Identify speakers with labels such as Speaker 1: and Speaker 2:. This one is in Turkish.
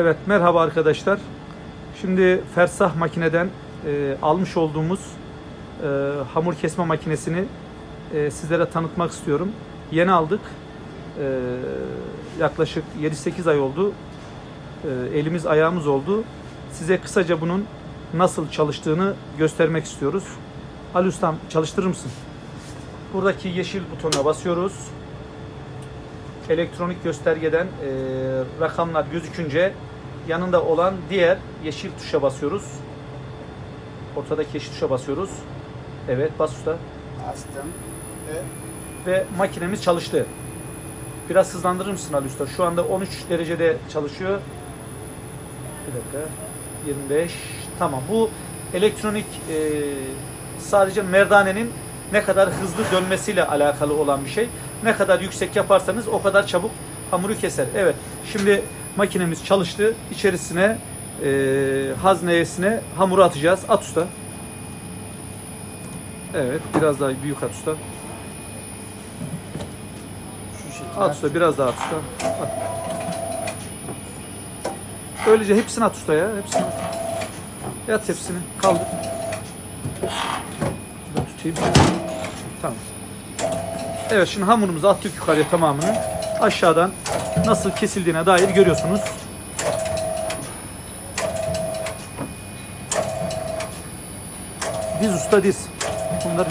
Speaker 1: Evet merhaba arkadaşlar. Şimdi Fersah makineden e, almış olduğumuz e, hamur kesme makinesini e, sizlere tanıtmak istiyorum. Yeni aldık. E, yaklaşık 7-8 ay oldu. E, elimiz ayağımız oldu. Size kısaca bunun nasıl çalıştığını göstermek istiyoruz. Ali Ustam çalıştırır mısın? Buradaki yeşil butona basıyoruz. Elektronik göstergeden e, rakamlar gözükünce yanında olan diğer yeşil tuşa basıyoruz. Ortadaki yeşil tuşa basıyoruz. Evet bas usta.
Speaker 2: Astım ve
Speaker 1: Ve makinemiz çalıştı. Biraz hızlandırır mısın Ali Usta? Şu anda 13 derecede çalışıyor. Bir dakika. 25. Tamam. Bu elektronik e, sadece merdanenin ne kadar hızlı dönmesiyle alakalı olan bir şey. Ne kadar yüksek yaparsanız o kadar çabuk hamuru keser. Evet. Şimdi makinemiz çalıştı. İçerisine e, hazneyesine hamuru atacağız. At usta. Evet. Biraz daha büyük at usta. At usta biraz daha at usta. At. Öylece hepsini at usta ya. Hepsini at. Yat hepsini. Kaldır. Ben tutayım. Tamam. Evet şimdi hamurumuzu attık yukarıya tamamını. Aşağıdan nasıl kesildiğine dair görüyorsunuz. Diz usta diz. Bunlar?